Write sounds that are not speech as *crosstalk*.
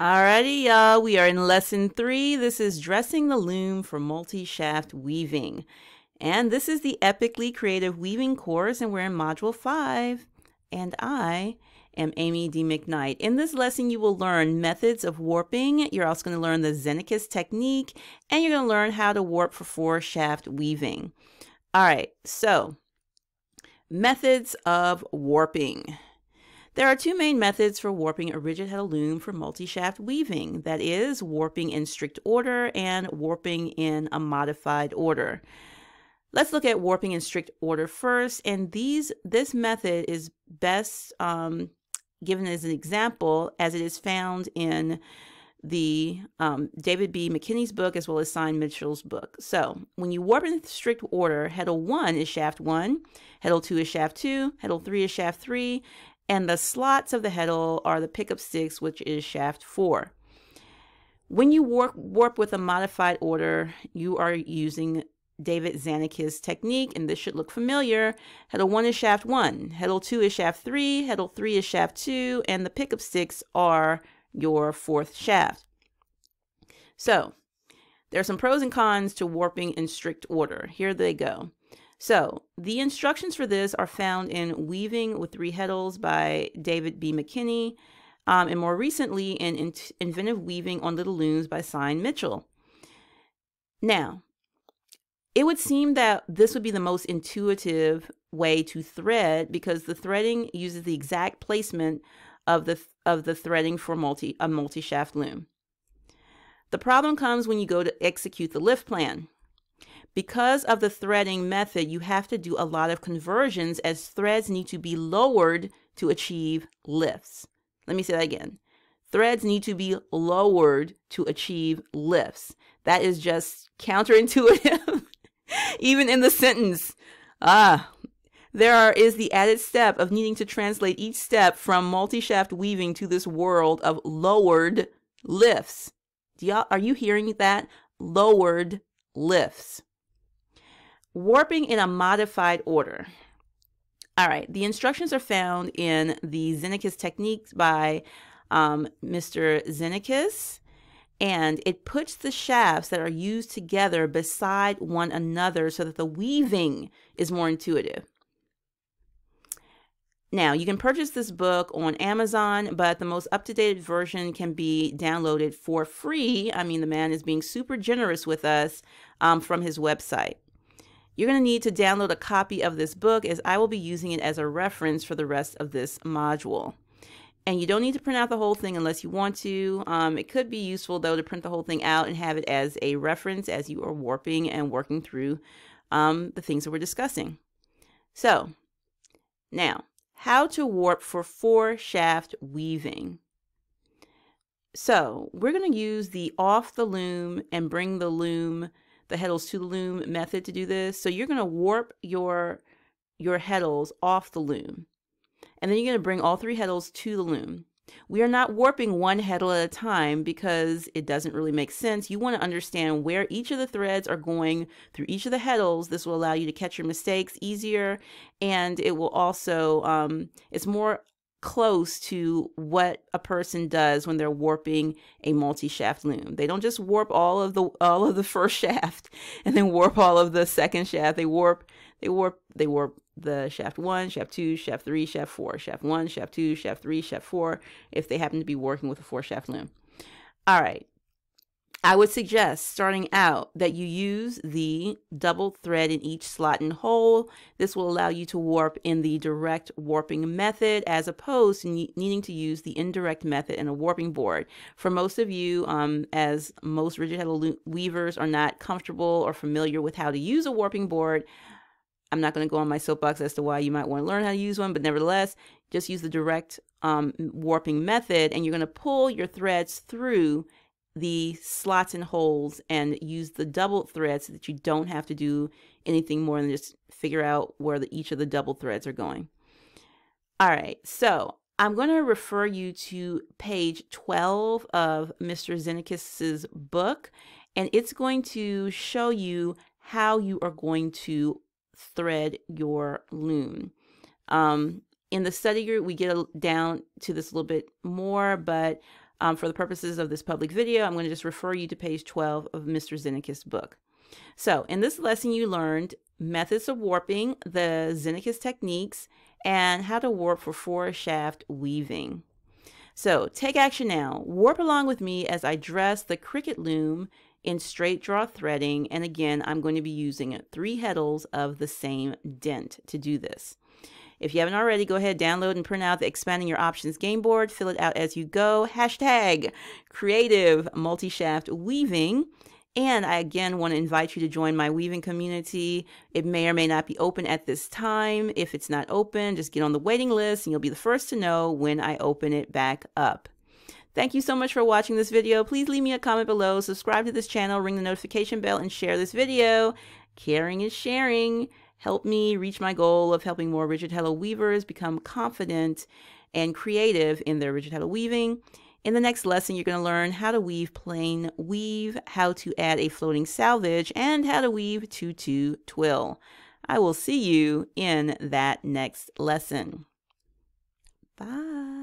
Alrighty, y'all. We are in lesson three. This is dressing the loom for multi-shaft weaving. And this is the Epically Creative Weaving course, and we're in module five. And I am Amy D. McKnight. In this lesson, you will learn methods of warping. You're also going to learn the Xenakis technique, and you're going to learn how to warp for four shaft weaving. All right, so methods of warping. There are two main methods for warping a rigid heddle loom for multi-shaft weaving. That is warping in strict order and warping in a modified order. Let's look at warping in strict order first. And these this method is best um, given as an example as it is found in the um, David B. McKinney's book as well as Syne Mitchell's book. So when you warp in strict order, heddle 1 is shaft 1, heddle 2 is shaft 2, heddle 3 is shaft 3, and the slots of the heddle are the pickup sticks, which is shaft 4. When you warp, warp with a modified order, you are using David Xenakis technique, and this should look familiar. Heddle 1 is shaft 1, heddle 2 is shaft 3, heddle 3 is shaft 2, and the pickup sticks are your fourth shaft. So, there are some pros and cons to warping in strict order. Here they go. So the instructions for this are found in Weaving with Three Heddles by David B. McKinney, um, and more recently in, in Inventive Weaving on Little Looms by Syne Mitchell. Now, it would seem that this would be the most intuitive way to thread because the threading uses the exact placement of the of the threading for multi a multi-shaft loom. The problem comes when you go to execute the lift plan. Because of the threading method, you have to do a lot of conversions as threads need to be lowered to achieve lifts. Let me say that again. Threads need to be lowered to achieve lifts. That is just counterintuitive, *laughs* even in the sentence. Ah, there are, is the added step of needing to translate each step from multi-shaft weaving to this world of lowered lifts. Do y'all, are you hearing that? Lowered lifts warping in a modified order. All right, the instructions are found in the Xenakis Techniques by um, Mr. Xenakis, and it puts the shafts that are used together beside one another so that the weaving is more intuitive. Now, you can purchase this book on Amazon, but the most up to date version can be downloaded for free. I mean, the man is being super generous with us um, from his website. You're going to need to download a copy of this book as I will be using it as a reference for the rest of this module. And you don't need to print out the whole thing unless you want to. Um, it could be useful though to print the whole thing out and have it as a reference as you are warping and working through um, the things that we're discussing. So now, how to warp for four shaft weaving. So we're going to use the off the loom and bring the loom the heddles to the loom method to do this. So you're going to warp your your heddles off the loom. And then you're going to bring all three heddles to the loom. We are not warping one heddle at a time because it doesn't really make sense. You want to understand where each of the threads are going through each of the heddles. This will allow you to catch your mistakes easier and it will also, um, it's more close to what a person does when they're warping a multi-shaft loom. They don't just warp all of the all of the *laughs* first shaft and then warp all of the second shaft. They warp they warp they warp the shaft 1, shaft 2, shaft 3, shaft 4, shaft 1, shaft 2, shaft 3, shaft 4 if they happen to be working with a four shaft loom. All right. I would suggest starting out that you use the double thread in each slot and hole. This will allow you to warp in the direct warping method as opposed to needing to use the indirect method in a warping board. For most of you, um, as most rigid heddle weavers are not comfortable or familiar with how to use a warping board, I'm not going to go on my soapbox as to why you might want to learn how to use one, but nevertheless, just use the direct um, warping method and you're going to pull your threads through the slots and holes and use the double thread so that you don't have to do anything more than just figure out where the, each of the double threads are going. All right, so I'm going to refer you to page 12 of Mr. Xenakis's book, and it's going to show you how you are going to thread your loom. Um, in the study group, we get down to this a little bit more, but um, for the purposes of this public video, I'm going to just refer you to page 12 of Mr. Xenakis' book. So in this lesson, you learned methods of warping, the Xenakis techniques, and how to warp for four shaft weaving. So take action now. Warp along with me as I dress the Cricket loom in straight draw threading. And again, I'm going to be using three heddles of the same dent to do this. If you haven't already, go ahead, download and print out the Expanding Your Options game board. Fill it out as you go. Hashtag creative multi-shaft weaving. And I again want to invite you to join my weaving community. It may or may not be open at this time. If it's not open, just get on the waiting list and you'll be the first to know when I open it back up. Thank you so much for watching this video. Please leave me a comment below, subscribe to this channel, ring the notification bell, and share this video. Caring is sharing. Help me reach my goal of helping more rigid heddle weavers become confident and creative in their rigid heddle weaving. In the next lesson, you're going to learn how to weave plain weave, how to add a floating selvage, and how to weave tutu twill. I will see you in that next lesson. Bye.